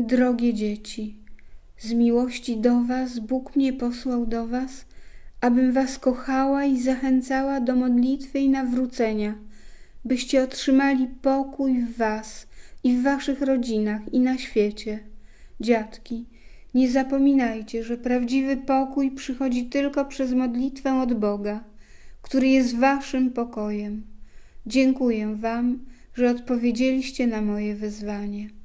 Drogie dzieci, z miłości do Was Bóg mnie posłał do Was, abym Was kochała i zachęcała do modlitwy i nawrócenia, byście otrzymali pokój w Was i w Waszych rodzinach i na świecie. Dziadki, nie zapominajcie, że prawdziwy pokój przychodzi tylko przez modlitwę od Boga, który jest Waszym pokojem. Dziękuję Wam, że odpowiedzieliście na moje wezwanie.